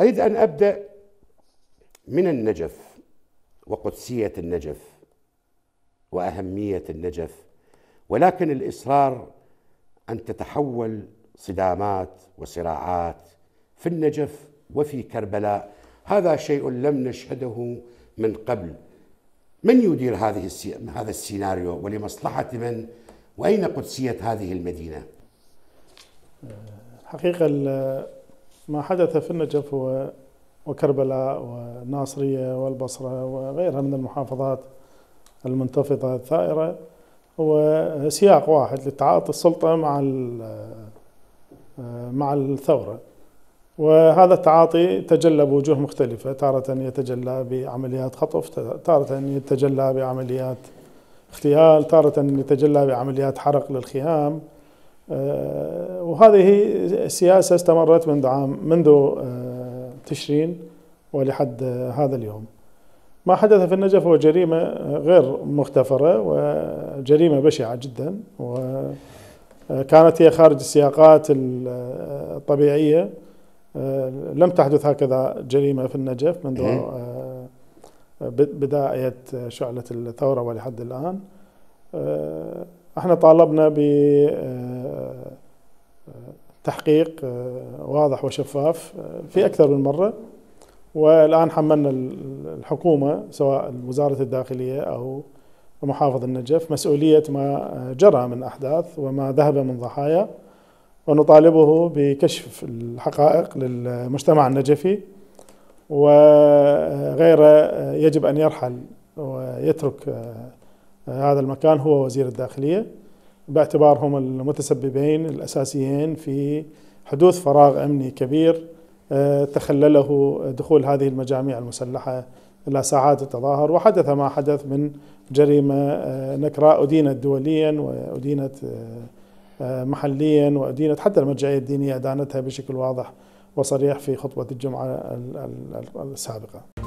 أريد أن أبدأ من النجف وقدسية النجف وأهمية النجف ولكن الإصرار أن تتحول صدامات وصراعات في النجف وفي كربلاء. هذا شيء لم نشهده من قبل. من يدير هذه هذا السيناريو ولمصلحة من؟ وأين قدسية هذه المدينة؟ حقيقة ما حدث في النجف وكربلاء والناصرية والبصرة وغيرها من المحافظات المنتفضة الثائرة. هو سياق واحد لتعاطي السلطة مع مع الثورة. وهذا التعاطي تجلى بوجوه مختلفة تارة يتجلى بعمليات خطف تارة يتجلى بعمليات اغتيال تارة يتجلى بعمليات حرق للخيام. آه، وهذه السياسة استمرت منذ عام منذ آه، تشرين ولحد هذا اليوم. ما حدث في النجف هو جريمة غير مغتفرة وجريمة بشعة جدا وكانت هي خارج السياقات الطبيعية. لم تحدث هكذا جريمة في النجف منذ آه، بداية شعلة الثورة ولحد الآن. إحنا طالبنا بتحقيق آه، واضح وشفاف آه، في أكثر من مرة. والآن حملنا الحكومة سواء وزارة الداخلية أو محافظ النجف مسؤولية ما جرى من أحداث وما ذهب من ضحايا. ونطالبه بكشف الحقائق للمجتمع النجفي. وغيره آه، يجب أن يرحل ويترك هذا المكان هو وزير الداخلية. باعتبارهم المتسببين الأساسيين في حدوث فراغ أمني كبير آه، تخلله دخول هذه المجاميع المسلحة إلى ساعات التظاهر. وحدث ما حدث من جريمة آه، نكراء أدينت دوليا وأدينت آه، محليا وأدينت حتى المرجعية الدينية أدانتها بشكل واضح وصريح في خطبة الجمعة السابقة.